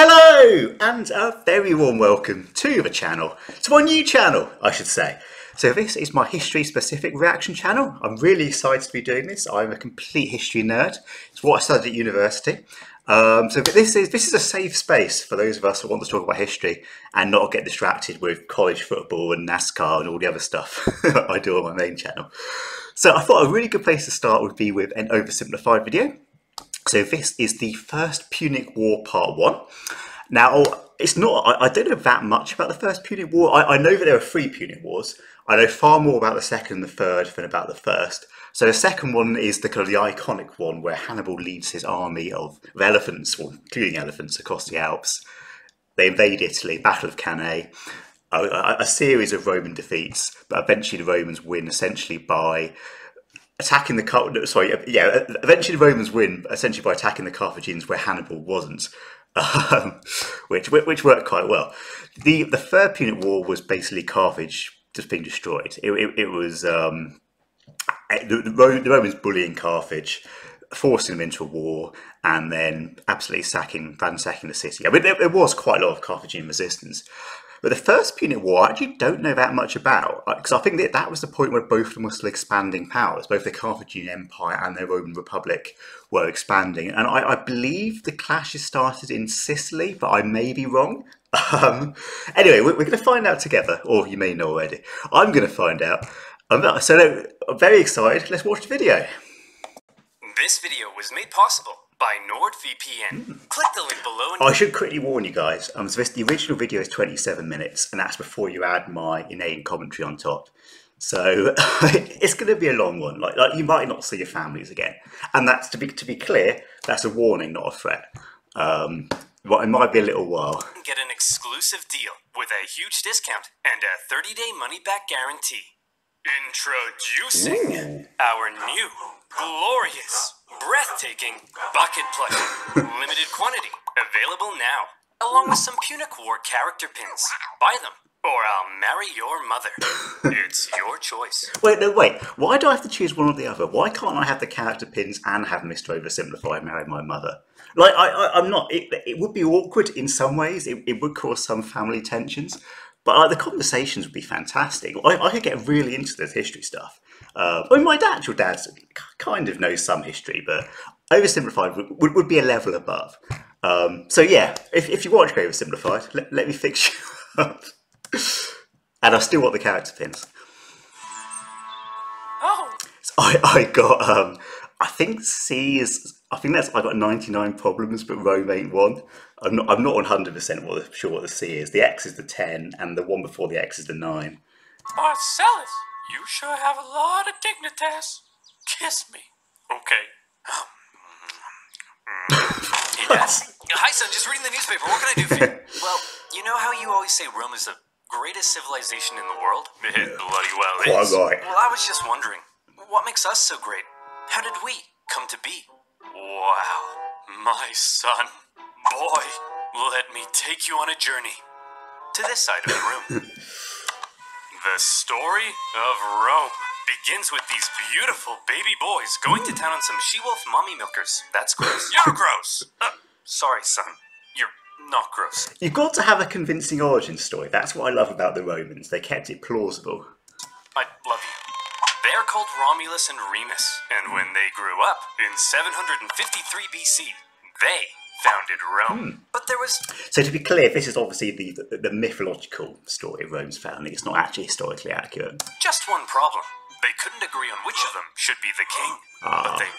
Hello and a very warm welcome to the channel, to my new channel I should say. So this is my history specific reaction channel. I'm really excited to be doing this. I'm a complete history nerd. It's what I studied at university. Um, so this is this is a safe space for those of us who want to talk about history and not get distracted with college football and NASCAR and all the other stuff I do on my main channel. So I thought a really good place to start would be with an oversimplified video. So this is the First Punic War Part 1. Now, it's not, I, I, don't know that much about the First Punic War. I, I, know that there are three Punic Wars. I know far more about the second and the third than about the first. So the second one is the kind of the iconic one where Hannibal leads his army of, elephants, well, including elephants, across the Alps. They invade Italy, Battle of Cannae, a, a series of Roman defeats, but eventually the Romans win essentially by attacking the Car—sorry, yeah eventually the Romans win essentially by attacking the Carthaginians where Hannibal wasn't um, which which worked quite well. The the third Punic War was basically Carthage just being destroyed. It, it, it was um, the, the, Romans bullying Carthage forcing them into a war and then absolutely sacking ransacking the city. I mean there, there was quite a lot of Carthaginian resistance but the first Punic War, I actually don't know that much about, because I think that that was the point where both of them were still expanding powers. Both the Carthaginian Empire and the Roman Republic were expanding. And I, I believe the clashes started in Sicily, but I may be wrong. Um, anyway, we're, we're going to find out together, or you may know already. I'm going to find out. I'm, so I'm very excited. Let's watch the video. This video was made possible by NordVPN. Mm. Click the link below. And I should quickly warn you guys. Um, so this, the original video is 27 minutes, and that's before you add my inane commentary on top. So it's going to be a long one. Like, like you might not see your families again, and that's to be to be clear. That's a warning, not a threat. Um, well, it might be a little while. Get an exclusive deal with a huge discount and a 30-day money-back guarantee. Introducing Ooh. our new, glorious, breathtaking bucket plushie. Limited quantity. Available now. Along with some Punic War character pins. Buy them. Or I'll marry your mother. it's your choice. Wait, no, wait. Why do I have to choose one or the other? Why can't I have the character pins and have Mr. Oversimplified marry my mother? Like, I, I, am not. It, it would be awkward in some ways. It, it would cause some family tensions. But like, the conversations would be fantastic. I, I could get really into this history stuff. Uh, I mean, my actual dad kind of knows some history, but oversimplified would, would, would be a level above. Um, so yeah, if, if you watch oversimplified, let, let me fix you up. and I still want the character pins. Oh. So I, I got um, I think C is. I think that's. I got ninety nine problems, but Rome ain't one. I'm not. I'm not one hundred percent sure what the C is. The X is the ten, and the one before the X is the nine. Marcellus, you sure have a lot of dignitas. Kiss me. Okay. yes. Hi, son. Just reading the newspaper. What can I do for you? well, you know how you always say Rome is the greatest civilization in the world? It bloody well is. Well, I was just wondering, what makes us so great? How did we come to be? Wow, my son. Boy, let me take you on a journey to this side of the room. the story of Rome begins with these beautiful baby boys going to town on some she-wolf mommy milkers. That's gross. You're gross. Uh, sorry, son. You're not gross. You've got to have a convincing origin story. That's what I love about the Romans. They kept it plausible. I love you. They are called Romulus and Remus, and when they grew up in 753 BC, they founded Rome. Hmm. But there was. So, to be clear, this is obviously the, the, the mythological story of Rome's founding. It's not actually historically accurate. Just one problem. They couldn't agree on which of them should be the king. Ah. But they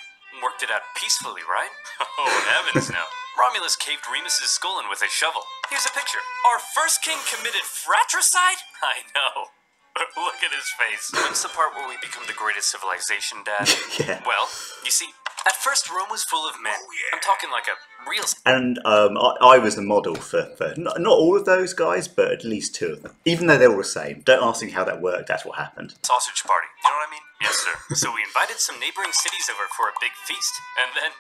worked it out peacefully, right? Oh, heavens no. Romulus caved Remus's skull in with a shovel. Here's a picture. Our first king committed fratricide? I know. Look at his face. When's the part where we become the greatest civilization, Dad? yeah. Well, you see, at first Rome was full of men. Oh, yeah. I'm talking like a real. And um, I, I, was the model for, for not, not, all of those guys, but at least two of them. Even though they're all the same. Don't ask me how that worked. That's what happened. Sausage party. You know what I mean? Yes, sir. so we invited some neighboring cities over for a big feast, and then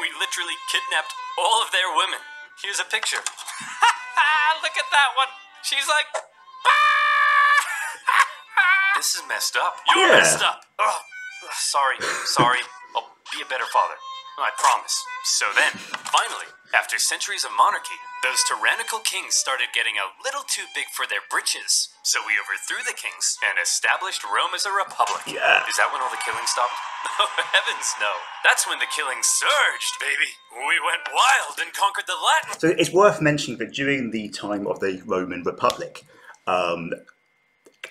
we literally kidnapped all of their women. Here's a picture. Look at that one. She's like. This is messed up. You're yeah. messed up. Ugh. Sorry, sorry. Be a better father. I promise. So then, finally, After centuries of monarchy, those tyrannical kings started getting a little too big for their britches. So we overthrew the kings and established Rome as a republic. Yeah. Is that when all the killing stopped? Oh, heavens no. That's when the killing surged, baby. We went wild and conquered the Latin. So it's worth mentioning that during the time of the Roman Republic, um,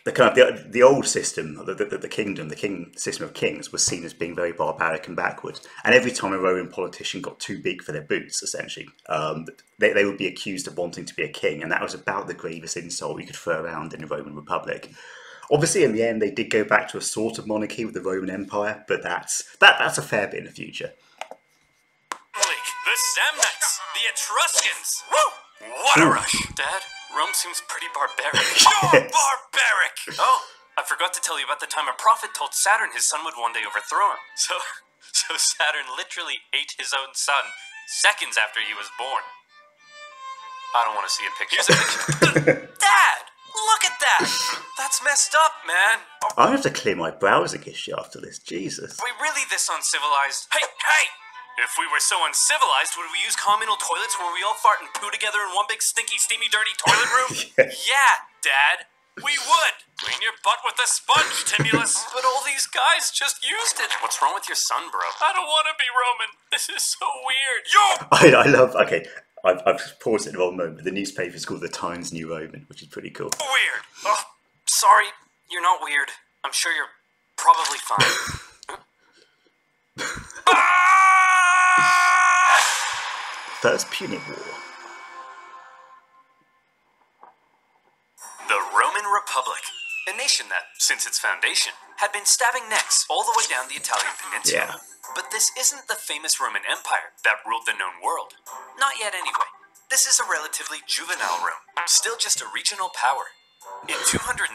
the kind of the, the old system, the, the, the kingdom, the king system of kings, was seen as being very barbaric and backward. And every time a Roman politician got too big for their boots, essentially, um, they, they would be accused of wanting to be a king, and that was about the gravest insult you could throw around in the Roman Republic. Obviously, in the end, they did go back to a sort of monarchy with the Roman Empire, but that's that that's a fair bit in the future. The Samnites, the Etruscans. Woo! What a rush. Dad, Rome seems pretty barbaric. Oh, You're barbaric! Oh, I forgot to tell you about the time a prophet told Saturn his son would one day overthrow him. So, so Saturn literally ate his own son seconds after he was born. I don't want to see a picture. Here's a picture. Dad, look at that! That's messed up, man. I have to clear my browsing history after this. Jesus. Are we really this uncivilized? Hey, hey! If we were so uncivilized, would we use communal toilets where we all fart and poo together in one big stinky, steamy, dirty toilet room? Yeah. yeah, Dad. We would. Clean your butt with a sponge, Timulus. but all these guys just used it. What's wrong with your son, bro? I don't want to be Roman. This is so weird. Yo! I, I love. Okay, I've, I've paused at the wrong moment. The newspaper is called the Times New Roman, which is pretty cool. Weird. Oh, sorry. You're not weird. I'm sure you're probably fine. Ah! First Punic War. The Roman Republic. A nation that, since its foundation, had been stabbing necks all the way down the Italian peninsula. Yeah. But this isn't the famous Roman Empire that ruled the known world. Not yet, anyway. This is a relatively juvenile Rome, still just a regional power. In 264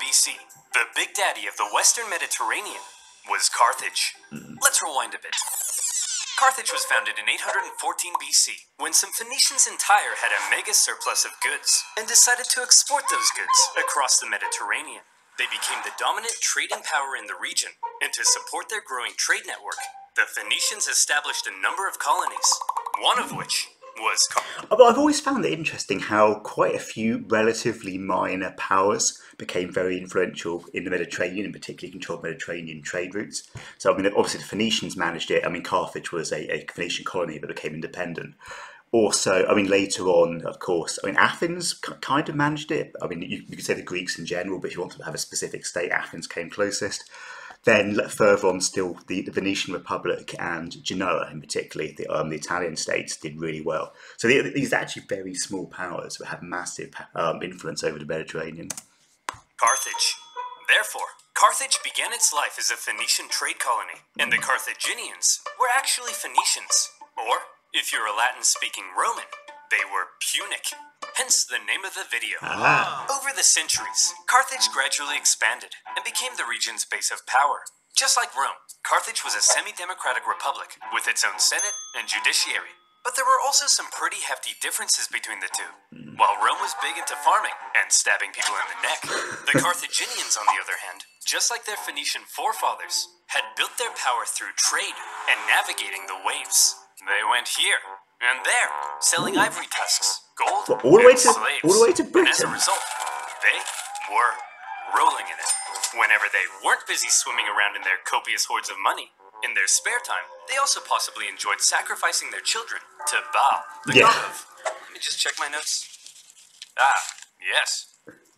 BC, the big daddy of the Western Mediterranean was Carthage. Let's rewind a bit. Carthage was founded in 814 BC when some Phoenicians in Tyre had a mega surplus of goods and decided to export those goods across the Mediterranean. They became the dominant trading power in the region, and to support their growing trade network, the Phoenicians established a number of colonies, one of which was uh, But I've always found it interesting how quite a few relatively minor powers became very influential in the Mediterranean, and particularly controlled Mediterranean trade routes. So, I mean, obviously the Phoenicians managed it. I mean, Carthage was a, a Phoenician colony that became independent. Also, I mean, later on, of course, I mean, Athens kind of managed it. I mean, you, you could say the Greeks in general, but if you want to have a specific state, Athens came closest. Then further on, still the, the Venetian Republic and Genoa, in particular, the, um, the Italian states did really well. So the, these are actually very small powers that have massive um, influence over the Mediterranean. Carthage. Therefore, Carthage began its life as a Phoenician trade colony, and the Carthaginians were actually Phoenicians. Or, if you're a Latin speaking Roman, they were Punic. Hence the name of the video. Ah. Over the centuries, Carthage gradually expanded and became the region's base of power. Just like Rome, Carthage was a semi democratic republic with its own senate and judiciary. But there were also some pretty hefty differences between the two. While Rome was big into farming and stabbing people in the neck, the Carthaginians, on the other hand, just like their Phoenician forefathers, had built their power through trade and navigating the waves. They went here and there, selling ivory tusks, gold, Well, all the way to- slaves. all the way to And as a result, they were rolling in it. Whenever they weren't busy swimming around in their copious hoards of money, in their spare time, they also possibly enjoyed sacrificing their children to Baal, the Yeah. god of. Let me just check my notes. Ah, yes.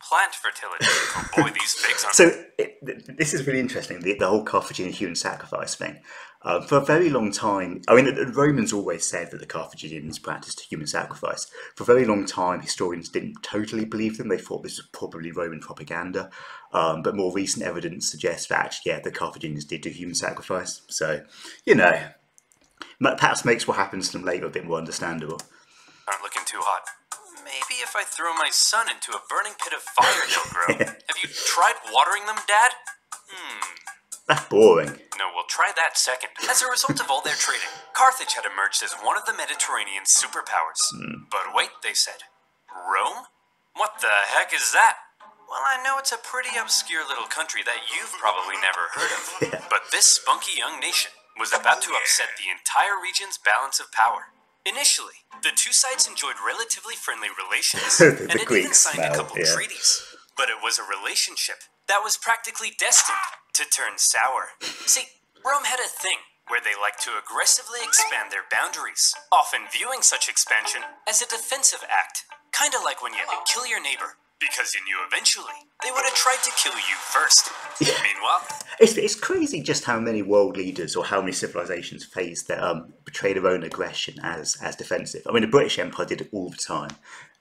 Plant fertility. Oh boy, these figs aren't. So it, this is really interesting. The, the whole Carthaginian human sacrifice thing. Um, for a very long time, I mean, the, Romans always said that the Carthaginians practiced human sacrifice. For a very long time, historians didn't totally believe them. They thought this was probably Roman propaganda. Um, but more recent evidence suggests that actually, yeah, the Carthaginians did do human sacrifice. So, you know, perhaps makes what happens to them later a bit more understandable. aren't looking too hot. Maybe if I throw my son into a burning pit of fire, he'll grow. Have you tried watering them, Dad? Hmm. That's boring. No, try that second. As a result of all their trading, Carthage had emerged as one of the Mediterranean superpowers. Hmm. But wait, they said. Rome? What the heck is that? Well, I know it's a pretty obscure little country that you've probably never heard of. But this spunky young nation was about to upset the entire region's balance of power. Initially, the two sides enjoyed relatively friendly relations, The and had even signed a couple yeah. treaties. But it was a relationship that was practically destined to turn sour. See, Rome had a thing where they liked to aggressively expand their boundaries, often viewing such expansion as a defensive act. Kinda like when you kill your neighbor, because you knew eventually they would have tried to kill you first. Meanwhile, It's, it's crazy just how many world leaders or how many civilizations phase their um, betray their own aggression as as defensive. I mean, the British Empire did it all the time.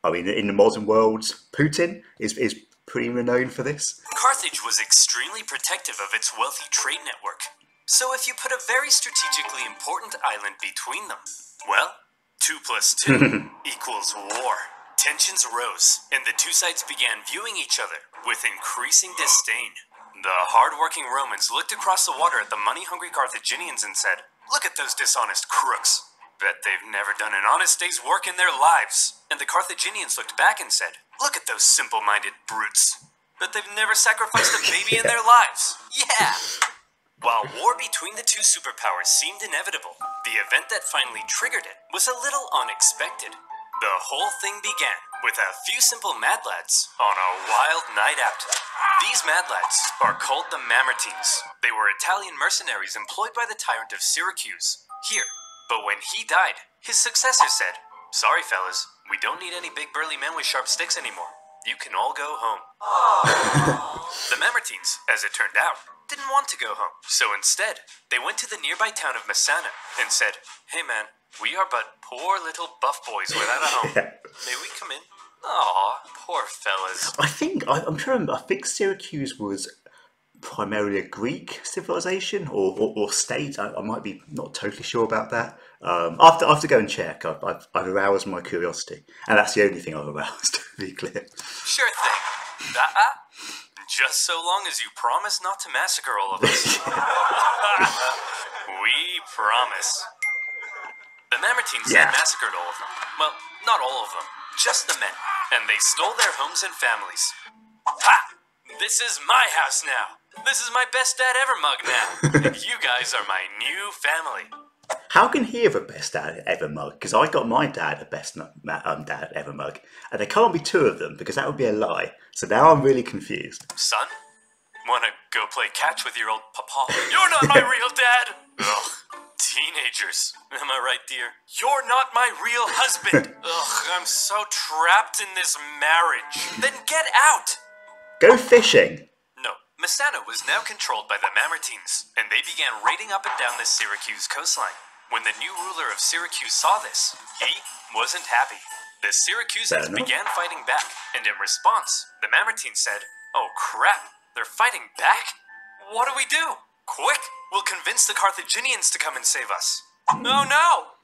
I mean, in the modern world, Putin is is pretty renowned for this. Carthage was extremely protective of its wealthy trade network. So if you put a very strategically important island between them, well, 2 plus 2 equals war. Tensions rose, and the two sides began viewing each other with increasing disdain. The hard-working Romans looked across the water at the money-hungry Carthaginians and said, Look at those dishonest crooks. Bet they've never done an honest day's work in their lives. And the Carthaginians looked back and said, Look at those simple-minded brutes. Bet they've never sacrificed a baby in their lives. Yeah! While war between the two superpowers seemed inevitable, the event that finally triggered it was a little unexpected. The whole thing began with a few simple mad lads on a wild night out. These mad lads are called the Mamertines. They were Italian mercenaries employed by the tyrant of Syracuse, here. But when he died, his successor said, Sorry, fellas, we don't need any big burly men with sharp sticks anymore. You can all go home. The Mamertines, as it turned out, didn't want to go home. So instead, they went to the nearby town of Messana and said, Hey man, we are but poor little buff boys without a home. May we come in? Aw, poor fellas. I think I, I'm trying. to remember, I think Syracuse was primarily a Greek civilization or, or, or state. I, I might be not totally sure about that. Um, after after go and check, I've, I've, I've aroused my curiosity, and that's the only thing I've aroused. To be clear. Sure thing. Uh-uh. Just so long as you promise not to massacre all of us. we promise. The Mamertines Yeah. massacred all of them. Well, not all of them, just the men. And they stole their homes and families. Ha! This is my house now. This is my best dad ever mug now. and you guys are my new family. How can he have a best dad ever mug? Because I got my dad a best um, dad ever mug, and there can't be two of them because that would be a lie. So now I'm really confused. Son? Wanna go play catch with your old papa? You're not my real dad! Ugh. Teenagers. Am I right, dear? You're not my real husband! Ugh, I'm so trapped in this marriage. Then get out! Go fishing. No, Messana was now controlled by the Mamertines, and they began raiding up and down the Syracuse coastline. When the new ruler of Syracuse saw this, he wasn't happy. The Syracusans began fighting back, and in response, the Mamertines said, Oh crap, they're fighting back? What do we do? Quick, we'll convince the Carthaginians to come and save us. Oh no!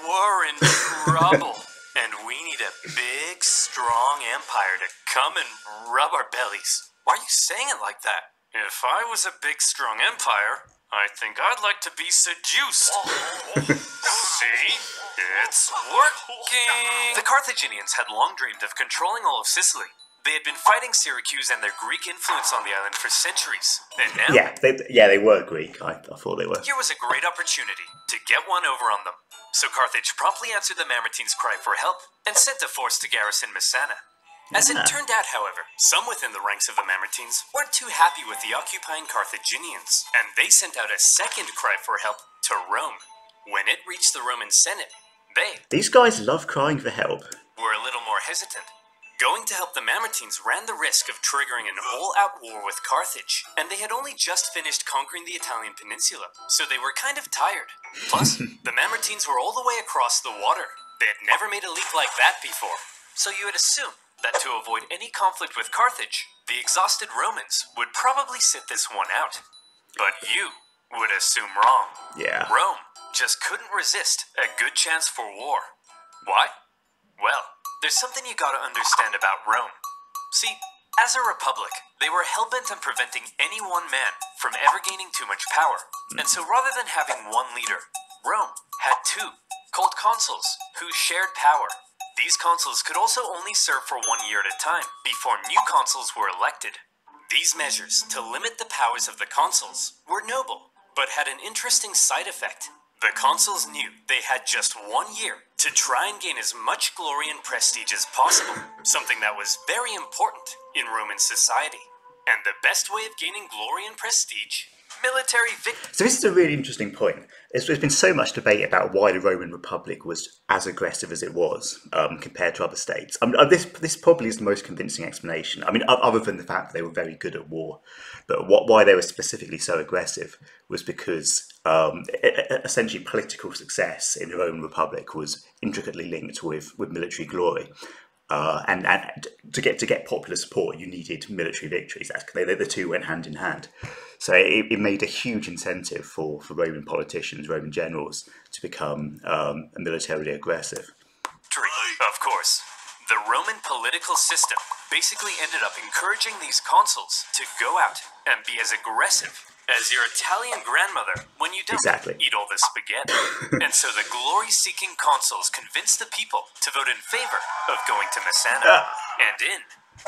We're in trouble. And we need a big, strong empire to come and rub our bellies. Why are you saying it like that? If I was a big, strong empire, I think I'd like to be seduced. See? It's working! The Carthaginians had long dreamed of controlling all of Sicily. They had been fighting Syracuse and their Greek influence on the island for centuries. And now, Yeah, they, yeah, they were Greek. I, I thought they were. here was a great opportunity to get one over on them. So Carthage promptly answered the Mamertines' cry for help and sent a force to garrison Messana. As Yeah. it turned out, however, some within the ranks of the Mamertines weren't too happy with the occupying Carthaginians, and they sent out a second cry for help to Rome. When it reached the Roman Senate, they These guys love crying for help. were a little more hesitant. Going to help the Mamertines ran the risk of triggering an all-out war with Carthage, and they had only just finished conquering the Italian peninsula, so they were kind of tired. Plus, the Mamertines were all the way across the water. They had never made a leap like that before, so you would assume that to avoid any conflict with Carthage, the exhausted Romans would probably sit this one out. But you would assume wrong. Yeah. Rome just couldn't resist a good chance for war. Why? Well, there's something you gotta understand about Rome. See, as a republic, they were hell-bent on preventing any one man from ever gaining too much power. Hmm. And so rather than having one leader, Rome had two, called consuls, who shared power. These consuls could also only serve for one year at a time, before new consuls were elected. These measures to limit the powers of the consuls were noble, but had an interesting side effect. the consuls knew they had just one year to try and gain as much glory and prestige as possible, something that was very important in Roman society. And the best way of gaining glory and prestige military victory. So this is a really interesting point. There's, been so much debate about why the Roman Republic was as aggressive as it was um, compared to other states. I mean, uh, this this probably is the most convincing explanation. I mean, other than the fact that they were very good at war, but what, why they were specifically so aggressive was because um, essentially political success in the Roman Republic was intricately linked with with military glory. Uh, and, and to get to get popular support, you needed military victories. That's, they, the two went hand in hand. So it, it, made a huge incentive for, for Roman politicians, Roman generals, to become um, militarily aggressive. Of course. The Roman political system basically ended up encouraging these consuls to go out and be as aggressive as your Italian grandmother when you don't exactly. eat all the spaghetti. and so the glory seeking consuls convinced the people to vote in favor of going to Messana. and in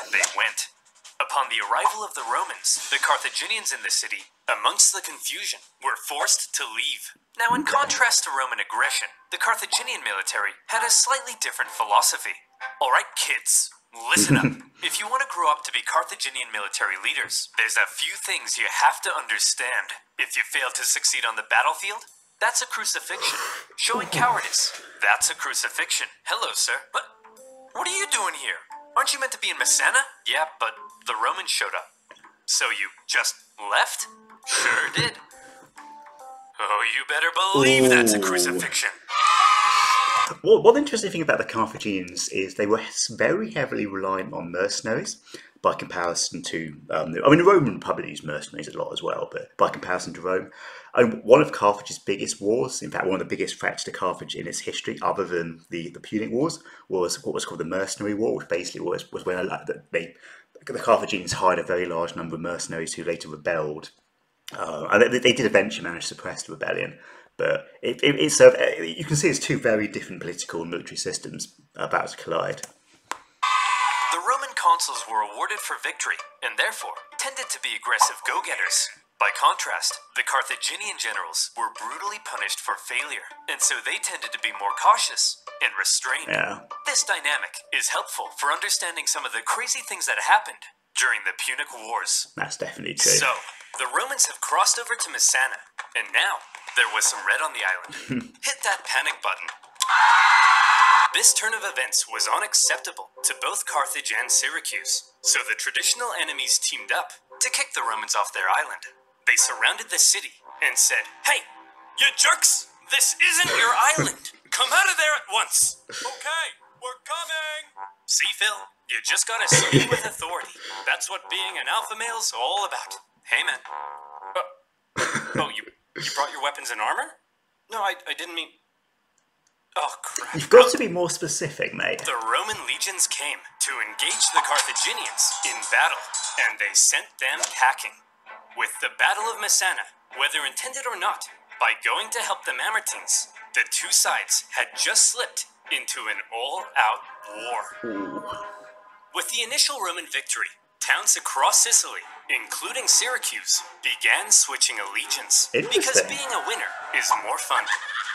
they went. Upon the arrival of the Romans, the Carthaginians in the city, amongst the confusion, were forced to leave. Now, in contrast to Roman aggression, the Carthaginian military had a slightly different philosophy. Alright, kids, Listen up. if you want to grow up to be Carthaginian military leaders, there's a few things you have to understand. If you fail to succeed on the battlefield, that's a crucifixion. Showing cowardice, that's a crucifixion. Hello, sir. What? What are you doing here? Aren't you meant to be in Messana? Yeah, but the Romans showed up. So you just left? Sure did. Oh, you better believe that's a crucifixion. Well, one interesting thing about the Carthaginians is they were very heavily reliant on mercenaries by comparison to, um, I mean, the Roman Republic used mercenaries a lot as well, but by comparison to Rome, um, one of Carthage's biggest wars, in fact, one of the biggest threats to Carthage in its history, other than the, the Punic Wars, was what was called the Mercenary War, which basically was, was when they, the Carthaginians hired a very large number of mercenaries who later rebelled. Uh, and they, they, did eventually manage to suppress the rebellion, but it, it, a, you can see it's two very different political and military systems about to collide. The Roman consuls were awarded for victory, and therefore tended to be aggressive go-getters. By contrast, the Carthaginian generals were brutally punished for failure, and so they tended to be more cautious and restrained. Yeah. This dynamic is helpful for understanding some of the crazy things that happened during the Punic Wars. That's definitely true. So, the Romans have crossed over to Messana, and now there was some red on the island. Hit that panic button. This turn of events was unacceptable to both Carthage and Syracuse, so the traditional enemies teamed up to kick the Romans off their island. They surrounded the city and said, Hey, you jerks! This isn't your island! Come out of there at once! Okay, we're coming! See, Phil, you just gotta speak with authority. That's what being an alpha male's all about. Hey, man. Uh, oh, you you brought your weapons and armor? No, I, I didn't mean. Oh, crap. You've got to be more specific, mate. The Roman legions came to engage the Carthaginians in battle, and they sent them packing. With the Battle of Messana, whether intended or not, by going to help the Mamertines, the two sides had just slipped into an all out war. With the initial Roman victory, towns across Sicily, including Syracuse, began switching allegiance. Because being a winner is more fun.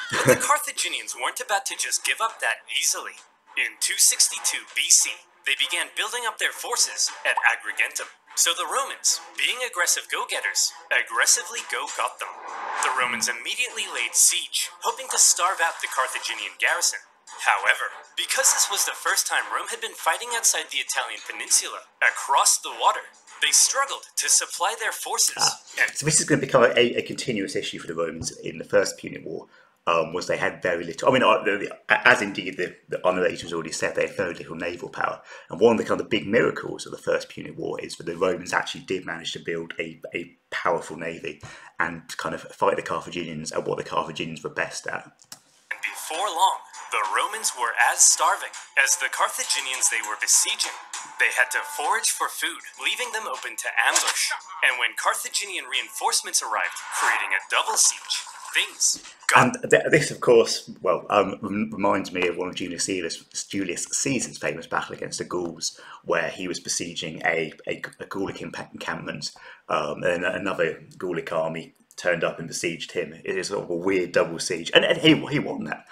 But the Carthaginians weren't about to just give up that easily. In 262 BC, they began building up their forces at Agrigentum. So the Romans, being aggressive go-getters, aggressively go-got them. The Romans immediately laid siege, hoping to starve out the Carthaginian garrison. However, because this was the first time Rome had been fighting outside the Italian peninsula, across the water, they struggled to supply their forces. Ah, so this is going to become a, a, continuous issue for the Romans in the First Punic War. Um, was they had very little. I mean, uh, as indeed the, the has already said, they had very little naval power. And one of the kind of big miracles of the First Punic War is that the Romans actually did manage to build a, a powerful navy and kind of fight the Carthaginians at what the Carthaginians were best at. Before long, the Romans were as starving as the Carthaginians they were besieging. They had to forage for food, leaving them open to ambush. And when Carthaginian reinforcements arrived, creating a double siege, things and th- this, of course, well, um, reminds me of one of Julius Caesar's, Julius Caesar's famous battle against the Gauls, where he was besieging a, a, a Gallic encampment, um, and another Gaulic army turned up and besieged him. It is sort of a weird double siege, and, and he he won that.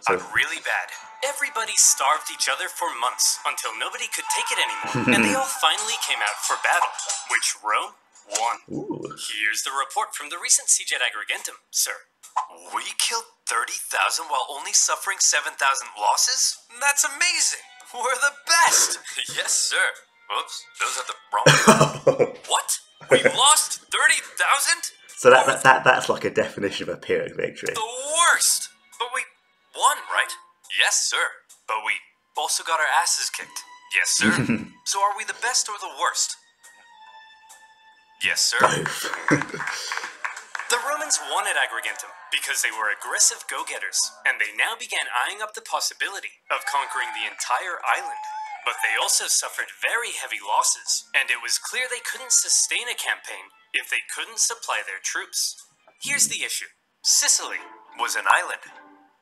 So really bad. Everybody starved each other for months until nobody could take it anymore, and they all finally came out for battle, which Rome won. ooh, Here's the report from the recent siege at Agrigentum, sir. We killed 30,000 while only suffering 7,000 losses? That's amazing! We're the best! yes, sir. Oops, those are the wrong. what? We lost 30,000? so that, that that that's like a definition of a Pyrrhic victory. The worst! But we won, right? Yes, sir. But we also got our asses kicked. Yes, sir. so are we the best or the worst? Yes, sir. The Romans wanted Agrigentum because they were aggressive go getters, and they now began eyeing up the possibility of conquering the entire island. But they also suffered very heavy losses, and it was clear they couldn't sustain a campaign if they couldn't supply their troops. Here's the issue Sicily was an island.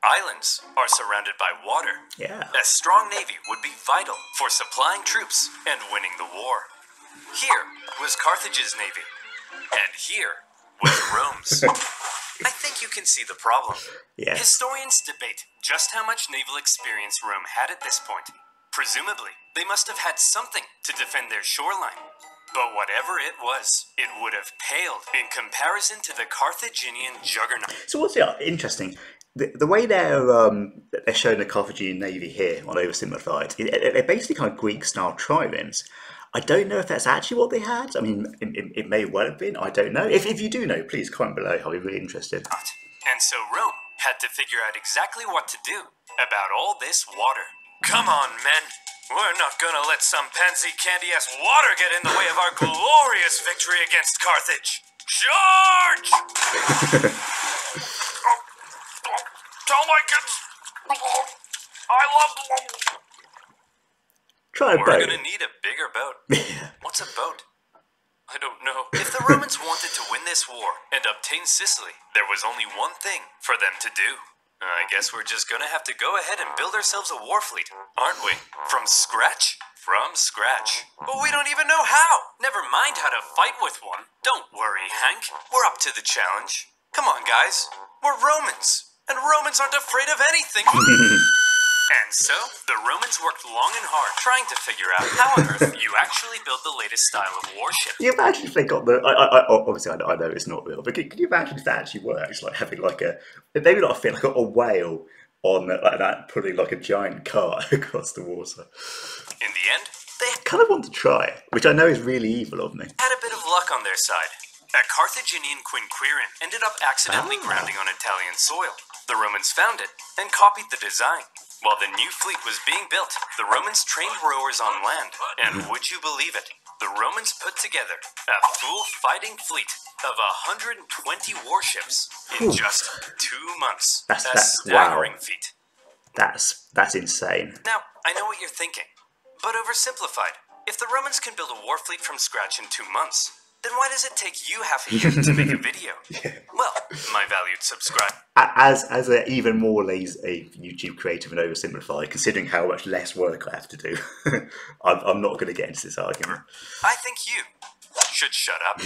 Islands are surrounded by water. Yeah. A strong navy would be vital for supplying troops and winning the war. Here was Carthage's navy, and here was Rome's. I think you can see the problem. Yes. Historians debate just how much naval experience Rome had at this point. Presumably, they must have had something to defend their shoreline. But whatever it was, it would have paled in comparison to the Carthaginian juggernaut. So what's yeah, interesting? The, the way they're um, they're showing the Carthaginian navy here on oversimplified, they're basically kind of Greek-style triremes. I don't know if that's actually what they had. I mean, it, it, it may well have been. I don't know. If, if you do know, please comment below. I'll be really interested. And so Rome had to figure out exactly what to do about all this water. Come on, men. We're not gonna let some pansy candy ass water get in the way of our glorious victory against Carthage. Charge! Tell my kids I love Try a boat. We're gonna need a bigger boat. What's a boat? I don't know. If the Romans wanted to win this war and obtain Sicily, there was only one thing for them to do. I guess we're just gonna have to go ahead and build ourselves a war fleet, aren't we? From scratch? From scratch. But we don't even know how! Never mind how to fight with one. Don't worry, Hank. We're up to the challenge. Come on, guys. We're Romans. And Romans aren't afraid of anything. And so, the Romans worked long and hard trying to figure out how on earth you actually build the latest style of warship. Can you imagine if they got the? I, I, I, obviously, I know, I know it's not real, but can, can you imagine if that actually works? Like having like a maybe not a fin, like a, a whale on that, like that, putting like a giant cart across the water. In the end, they Kind of want to try it, which I know is really evil of me. had a bit of luck on their side. A Carthaginian quinquereme ended up accidentally Ah. grounding on Italian soil. The Romans found it and copied the design. While the new fleet was being built, the Romans trained rowers on land. And would you believe it? The Romans put together a full fighting fleet of 120 warships in Oof. just two months. That's- a that's- wow. feat. That's that's insane. Now, I know what you're thinking, but oversimplified. If the Romans can build a war fleet from scratch in two months, then why does it take you half a year to make a video? Well, my valued subscriber. As as an even more lazy YouTube creative and oversimplified, considering how much less work I have to do, I'm, I'm not going to get into this argument. I think you should shut up.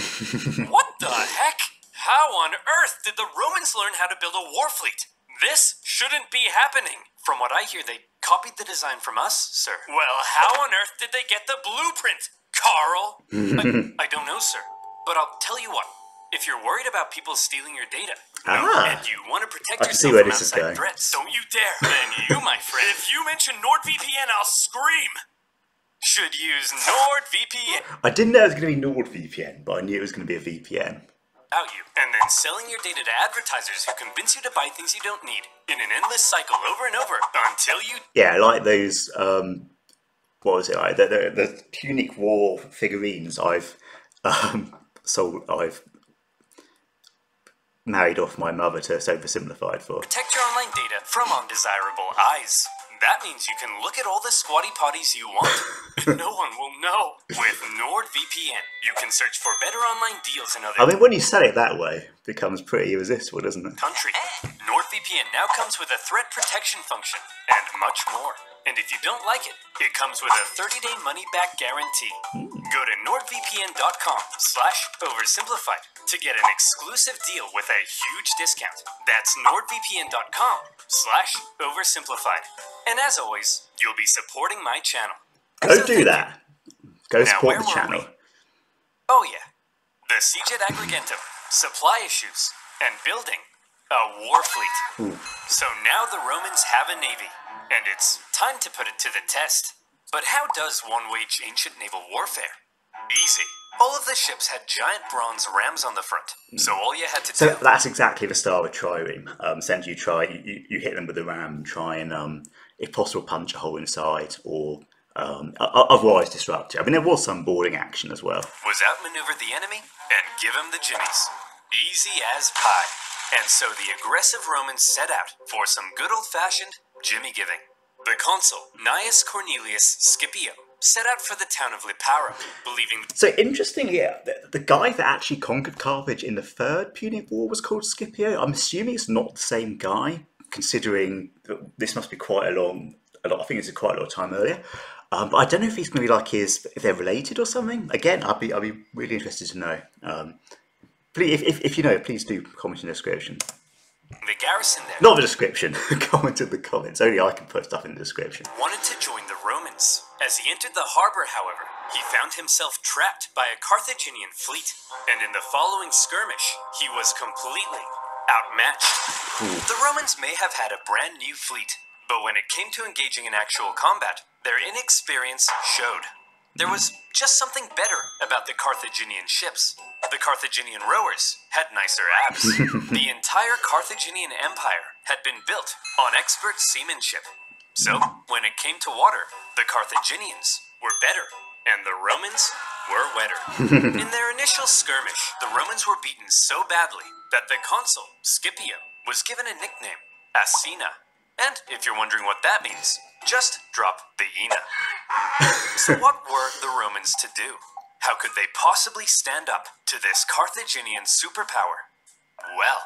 what the heck? How on earth did the Romans learn how to build a war fleet? This shouldn't be happening. From what I hear, they copied the design from us, sir. Well, how on earth did they get the blueprint, Carl? I, I don't know, sir. But I'll tell you what. If you're worried about people stealing your data, Ah. and you want to protect yourself from outside threats, don't you dare. then you, my friend, if you mention NordVPN, I'll scream. Should use NordVPN. I didn't know it was going to be NordVPN, but I knew it was going to be a VPN. you, and then selling your data to advertisers who convince you to buy things you don't need in an endless cycle over and over until you Yeah, i like those. Um, what was it? Like the, the, the Punic War figurines. I've um, sold. I've married off my mother to oversimplified for. protect your online data from undesirable eyes. That means you can look at all the squatty potties you want. and no one will know. With NordVPN, you can search for better online deals in other I mean, when you say it that way, it becomes pretty irresistible, doesn't it? country. NordVPN now comes with a threat protection function and much more. And if you don't like it, it comes with a 30-day money-back guarantee. Go to nordvpn.com slash oversimplified to get an exclusive deal with a huge discount. That's nordvpn.com slash oversimplified. And as always, you'll be supporting my channel. Go So do that. Go Now, support the channel. we? Oh yeah, the siege at Agrigentum, supply issues, and building a war fleet. So now the Romans have a navy, and it's time to put it to the test. But how does one wage ancient naval warfare? Easy. All of the ships had giant bronze rams on the front, so all you had to So do. that's exactly the style of trireme. Um, you try, you, you hit them with the ram, try and, um, if possible, punch a hole inside, or um, otherwise disrupt it. I mean, there was some boarding action as well. was outmaneuver the enemy and give him the jimmies. Easy as pie. And so the aggressive Romans set out for some good old fashioned jimmy giving. The consul, Gnaeus Cornelius Scipio, set out for the town of Lipara, believing So interestingly, the, the guy that actually conquered Carthage in the Third Punic War was called Scipio. I'm assuming it's not the same guy, considering that this must be quite a long, a lot. I think it's quite a lot of time earlier. Um, but I don't know if he's going to be like his, if they're related or something. Again, I'd be, I'd be really interested to know. Um, please, if, if, if you know, please do comment in the description. the garrison there Not the description. comment in the comments. Only I can put stuff in the description. wanted to join the Romans. As he entered the harbor, however, he found himself trapped by a Carthaginian fleet, and in the following skirmish, he was completely outmatched. The Romans may have had a brand new fleet, but when it came to engaging in actual combat, their inexperience showed. There was just something better about the Carthaginian ships. The Carthaginian rowers had nicer abs. the entire Carthaginian Empire had been built on expert seamanship. So, when it came to water, the Carthaginians were better, and the Romans were wetter. In their initial skirmish, the Romans were beaten so badly that the consul, Scipio, was given a nickname, Asina. And if you're wondering what that means, just drop the Ina. So, what were the Romans to do? How could they possibly stand up to this Carthaginian superpower? Well,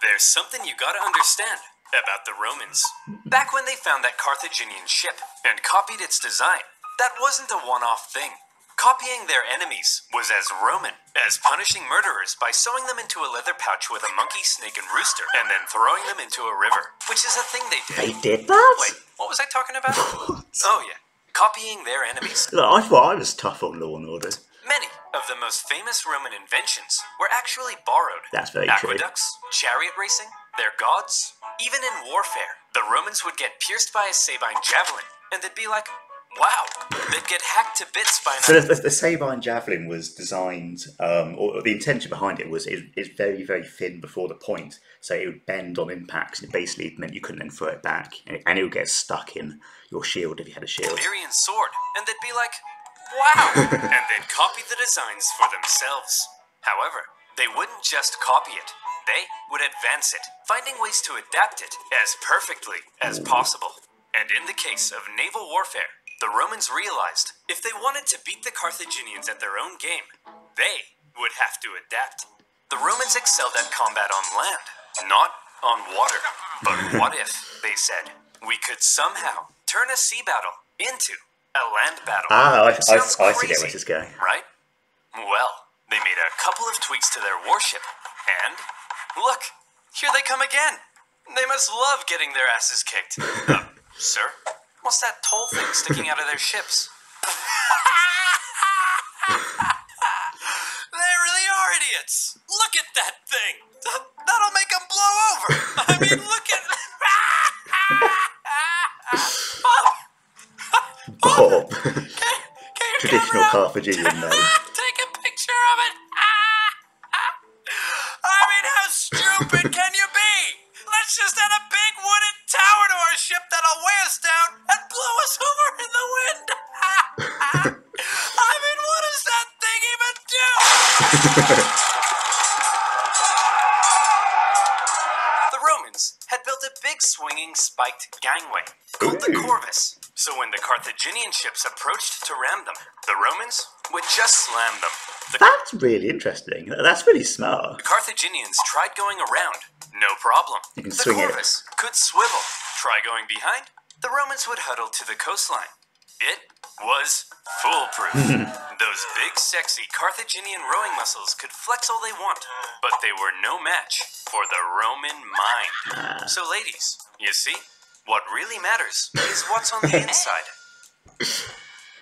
there's something you gotta understand about the Romans. Back when they found that Carthaginian ship and copied its design, that wasn't a one off thing. Copying their enemies was as Roman as punishing murderers by sewing them into a leather pouch with a monkey, snake, and rooster, and then throwing them into a river, which is a thing they did. They did that? Wait, what was I talking about? oh, yeah. Copying their enemies. Look, I thought I was tough on Law and Order. Many of the most famous Roman inventions were actually borrowed. That's very true. Aqueducts, chariot racing, their gods. Even in warfare, the Romans would get pierced by a Sabine javelin, and they'd be like, wow. They'd get hacked to bits by So the, the, the Sabine javelin was designed, um, or the intention behind it was it, it's very very thin before the point, so it would bend on impacts, and it basically meant you couldn't then throw it back, and it, and it would get stuck in your shield if you had a shield. Iberian sword, and they'd be like, wow! and they'd copy the designs for themselves. However, they wouldn't just copy it, they would advance it, finding ways to adapt it as perfectly as possible. And in the case of naval warfare, the Romans realized if they wanted to beat the Carthaginians at their own game, they would have to adapt. The Romans excelled at combat on land, not on water. But what if, they said, we could somehow turn a sea battle into a land battle? Ah, I, I, Sounds I see where this is going. Right? Well, they made a couple of tweaks to their warship, and look, here they come again. They must love getting their asses kicked. Uh, sir, what's that toll thing sticking out of their ships? they really are idiots. Look at that thing. That'll make them blow over. I mean, look at. Bob, traditional Carthaginian name. Take a picture of it. Ah! Ah! I mean, how stupid can you be? Let's just add a big wooden tower to our ship that'll weigh us down and blow us over in the wind. I mean, what does that thing even do? the Romans had built a big swinging spiked gangway called the Corvus. So when the Carthaginian ships approached to ram them, the Romans would just slam them. The, That's really interesting. That's really smart. the Carthaginians tried going around. No problem. You can the swing it. Corvus could swivel. Try going behind. The Romans would huddle to the coastline. It was foolproof. Those big, sexy Carthaginian rowing muscles could flex all they want, but they were no match for the Roman mind. Ah. So, ladies, you see, what really matters is what's on the inside.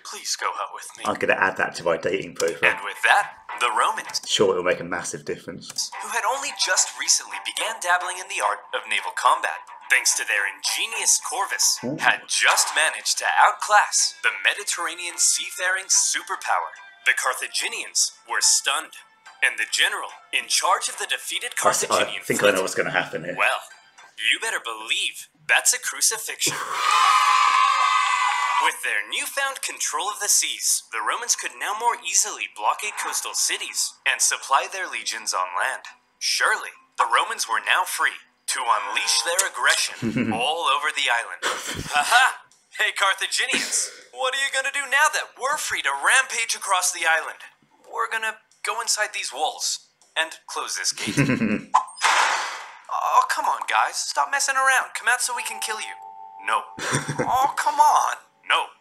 Please go out with me. I'm going to add that to my dating profile. And with that, the Romans, Sure, it'll make a massive difference. who had only just recently began dabbling in the art of naval combat, thanks to their ingenious Corvus, had just managed to outclass the Mediterranean seafaring superpower. The Carthaginians were stunned, and the general in charge of the defeated I, s- I Carthaginian think I fleet- know what's going to happen here. well, you better believe that's a crucifixion. With their newfound control of the seas, the Romans could now more easily blockade coastal cities and supply their legions on land. Surely, the Romans were now free to unleash their aggression all over the island. Haha! Hey, Carthaginians, what are you gonna do now that we're free to rampage across the island? We're gonna go inside these walls and close this gate. Oh, come on, guys. Stop messing around. Come out so we can kill you. No. oh, come on. No.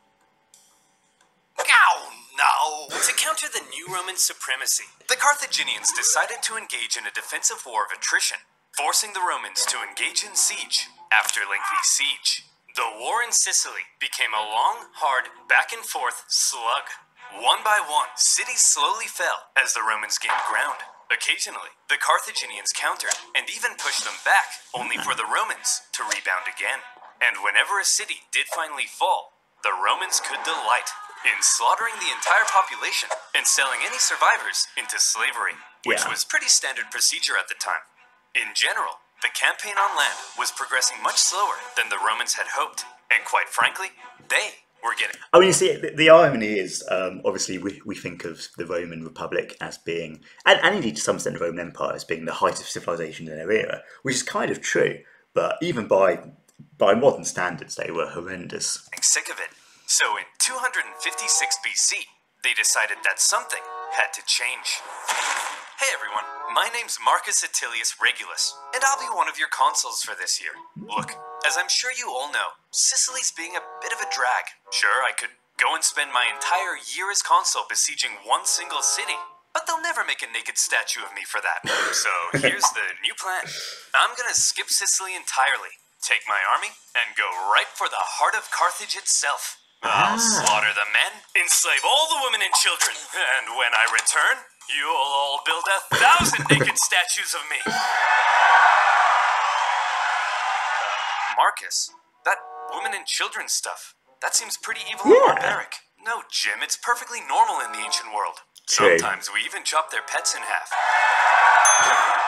Ow, no. To counter the new Roman supremacy, the Carthaginians decided to engage in a defensive war of attrition, forcing the Romans to engage in siege. After lengthy siege, the war in Sicily became a long, hard, back and forth slug. One by one, cities slowly fell as the Romans gained ground. Occasionally, the Carthaginians countered and even pushed them back, only for the Romans to rebound again. And whenever a city did finally fall, the Romans could delight in slaughtering the entire population and selling any survivors into slavery, which Yeah. was pretty standard procedure at the time. In general, the campaign on land was progressing much slower than the Romans had hoped, and quite frankly, they were getting I mean, you see, the, the irony is, um, obviously, we, we think of the Roman Republic as being, and, and indeed to some extent the Roman Empire as being the height of civilization in their era, which is kind of true. But even by by modern standards, they were horrendous. I'm sick of it. So in 256 BC, they decided that something had to change. Hey everyone, my name's Marcus Atilius Regulus, and I'll be one of your consuls for this year. Look, as I'm sure you all know, Sicily's being a bit of a drag. Sure, I could go and spend my entire year as consul besieging one single city, but they'll never make a naked statue of me for that. So here's the new plan. I'm gonna skip Sicily entirely, take my army, and go right for the heart of Carthage itself. I'll Ah. slaughter the men, enslave all the women and children, and when I return, you'll all build a thousand naked statues of me. Marcus, that women and children stuff, that seems pretty evil and barbaric. No, Jim, it's perfectly normal in the ancient world. Sometimes we even chop their pets in half.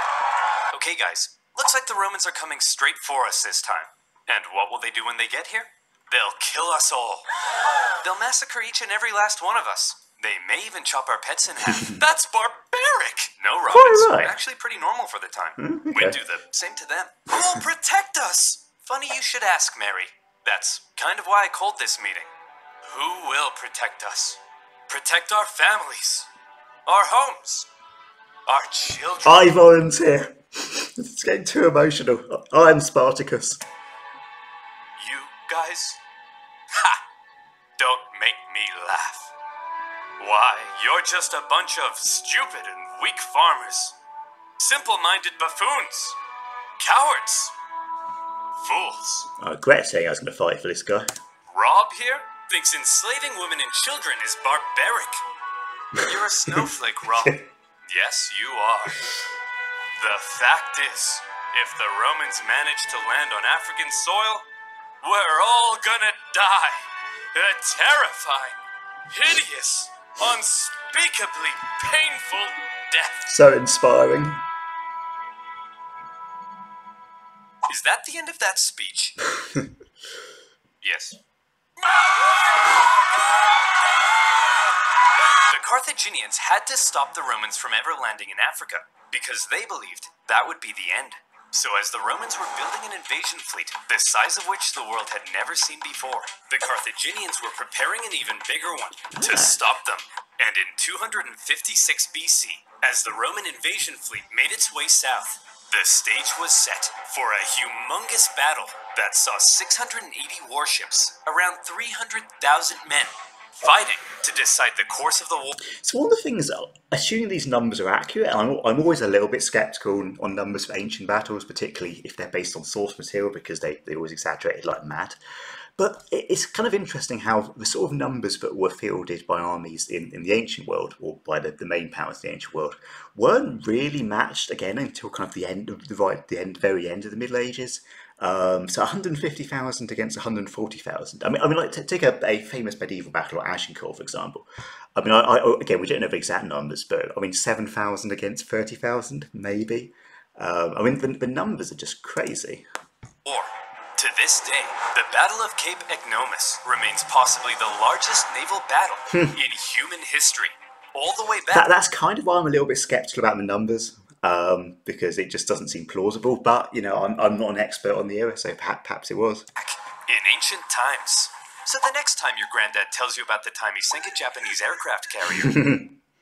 Okay, guys, looks like the Romans are coming straight for us this time. And what will they do when they get here? They'll kill us all. They'll massacre each and every last one of us. They may even chop our pets in half. That's barbaric! No, Rob, Quite right. actually pretty normal for the time. Mm, We'd do the same to them. Who will protect us? Funny you should ask, Mary. That's kind of why I called this meeting. Who will protect us? Protect our families, our homes, our children. I volunteer. it's getting too emotional. I'm Spartacus. You guys? Ha! Don't make me laugh. Why, you're just a bunch of stupid and weak farmers. Simple minded buffoons. Cowards. Fools. I uh, regret saying I was going to fight for this guy. Rob here thinks enslaving women and children is barbaric. You're a snowflake, Rob. yes, you are. The fact is, if the Romans manage to land on African soil, we're all gonna die. A terrifying, hideous, unspeakably painful death. So inspiring. That the end of that speech? yes. The Carthaginians had to stop the Romans from ever landing in Africa because they believed that would be the end. So, as the Romans were building an invasion fleet, the size of which the world had never seen before, the Carthaginians were preparing an even bigger one to stop them. And in 256 BC, as the Roman invasion fleet made its way south, the stage was set for a humongous battle that saw 680 warships, around 300,000 men, fighting to decide the course of the war. So one of the things, uh, assuming these numbers are accurate, I'm, I'm always a little bit skeptical on, on numbers for ancient battles, particularly if they're based on source material because they, they always exaggerate it like mad. But it's kind of interesting how the sort of numbers that were fielded by armies in, in the ancient world, or by the, the main powers of the ancient world, weren't really matched again until kind of the end of the right, the end, very end of the Middle Ages. Um, so 150,000 against 140,000. I mean, I mean, like take a, a, famous medieval battle like Agincourt, for example. I mean, I, I, again, we don't know the exact numbers, but I mean, 7,000 against 30,000, maybe. Um, I mean, the, the numbers are just crazy. To this day, the Battle of Cape Ecnomus remains possibly the largest naval battle Hmm. in human history. All the way back. That, that's kind of why I'm a little bit skeptical about the numbers. Um, because it just doesn't seem plausible, but you know, I'm, I'm not an expert on the era, so perhaps, perhaps it was. in ancient times. So the next time your granddad tells you about the time he sank a Japanese aircraft carrier,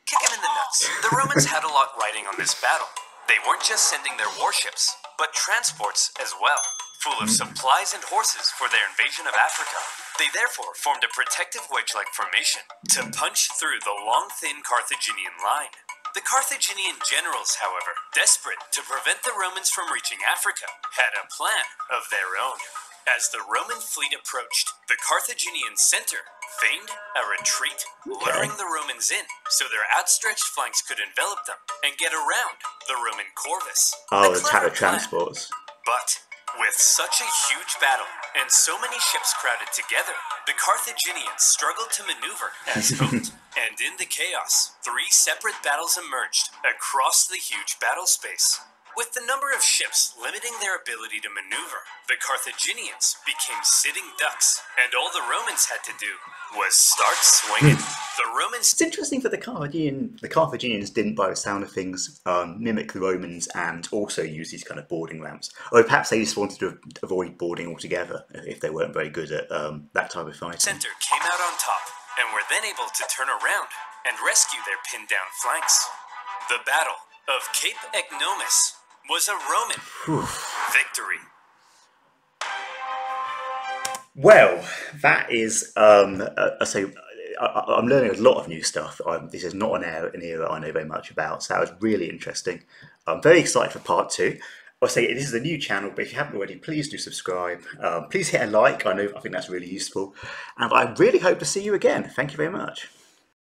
kick him in the nuts. The Romans had a lot riding on this battle. They weren't just sending their warships, but transports as well, full of supplies and horses for their invasion of Africa. They therefore formed a protective wedge-like formation to punch through the long, thin Carthaginian line. The Carthaginian generals, however, desperate to prevent the Romans from reaching Africa, had a plan of their own. As the Roman fleet approached, the Carthaginian center feigned a retreat, luring the Romans in so their outstretched flanks could envelop them and get around the Roman corvus. Oh, the clever Tara plan. transports. But with such a huge battle and so many ships crowded together, the Carthaginians struggled to maneuver as hoped. and in the chaos, three separate battles emerged across the huge battle space. With the number of ships limiting their ability to maneuver, the Carthaginians became sitting ducks, and all the Romans had to do was start swinging. the Romans It's interesting that the Carthaginian, the Carthaginians didn't, by the sound of things, um, mimic the Romans and also use these kind of boarding ramps. Or perhaps they just wanted to avoid boarding altogether if they weren't very good at um, that type of fighting. center came out on top and were then able to turn around and rescue their pinned down flanks. The Battle of Cape Ecnomus was a Roman victory. Well, that is, um, uh, I say, I, I'm learning a lot of new stuff. Um, this is not an era, an era I know very much about, so that was really interesting. I'm very excited for part two. I say this is a new channel, but if you haven't already, please do subscribe. Um, please hit a like. I know I think that's really useful, and I really hope to see you again. Thank you very much.